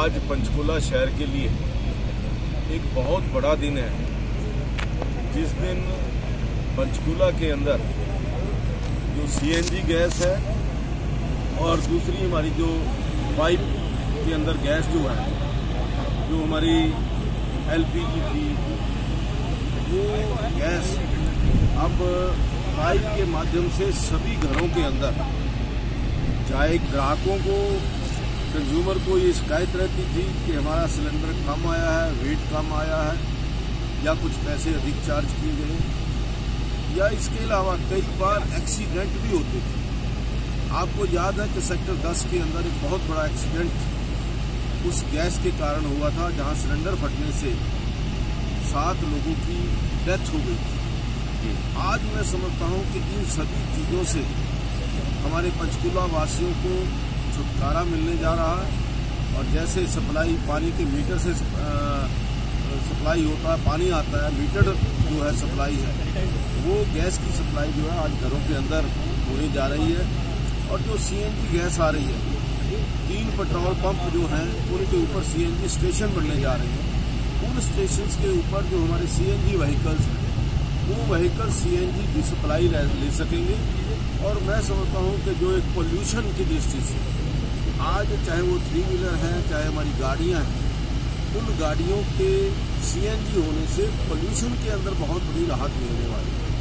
आज पंचकुला शहर के लिए एक बहुत बड़ा दिन है। जिस दिन पंचकुला के अंदर जो सीएनजी गैस है और दूसरी हमारी जो पाइप के अंदर गैस जो है, जो हमारी एलपीजी थी, वो गैस अब पाइप के माध्यम से सभी घरों के अंदर, चाहे ग्राहकों को कंज्यूमर को ये शिकायत रहती थी कि हमारा सिलेंडर कम आया है, वेट कम आया है, या कुछ पैसे अधिक चार्ज किए गए या इसके अलावा कई बार एक्सीडेंट भी होते थे। आपको याद है कि सेक्टर 10 के अंदर एक बहुत बड़ा एक्सीडेंट उस गैस के कारण हुआ था, जहाँ सिलेंडर फटने से सात लोगों की डेथ हो गई थी। आज मैं समझता हूँ कि इन सभी चीज़ों से हमारे पंचकूला वासियों को छुटकारा मिलने जा रहा है और जैसे सप्लाई पानी के मीटर से सप्लाई होता है, पानी आता है, मीटर जो है सप्लाई है, वो गैस की सप्लाई जो है आज घरों के अंदर होने जा रही है और जो सीएनजी गैस आ रही है, तीन पेट्रोल पंप जो हैं, उनके ऊपर सीएनजी स्टेशन बनने जा रहे हैं। उन स्टेशन के ऊपर जो हमारे सीएनजी व्हीकल्स हैं, वो व्हीकल सीएनजी की सप्लाई ले सकेंगे और मैं समझता हूँ कि जो एक पोल्यूशन की दृष्टि से आज चाहे वो थ्री व्हीलर हैं, चाहे हमारी गाड़ियाँ हैं, उन गाड़ियों के सीएनजी होने से पोल्यूशन के अंदर बहुत बड़ी राहत मिलने वाली है।